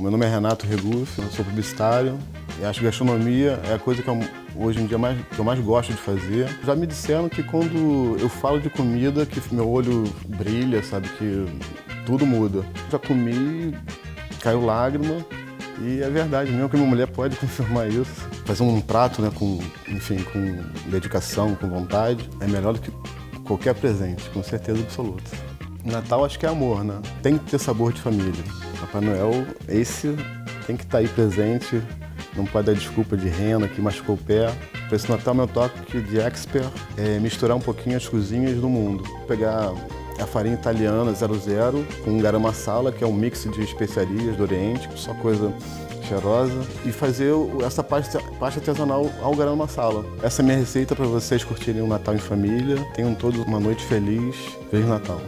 Meu nome é Renato Regufe, eu sou publicitário e acho que gastronomia é a coisa que eu, hoje em dia mais, que eu mais gosto de fazer. Já me disseram que quando eu falo de comida, que meu olho brilha, sabe, que tudo muda. Já comi, caiu lágrima e é verdade, mesmo que minha mulher pode confirmar isso. Fazer um prato, né, com, enfim, com dedicação, com vontade, é melhor do que qualquer presente, com certeza absoluta. Natal acho que é amor, né? Tem que ter sabor de família. Papai Noel, esse tem que estar tá aí presente, não pode dar desculpa de rena que machucou o pé. Para esse Natal, meu toque de expert é misturar um pouquinho as cozinhas do mundo. Pegar a farinha italiana 00 com garam masala, que é um mix de especiarias do Oriente, só coisa cheirosa, e fazer essa pasta, pasta artesanal ao garam masala. Essa é minha receita para vocês curtirem o Natal em família. Tenham todos uma noite feliz. Feliz Natal!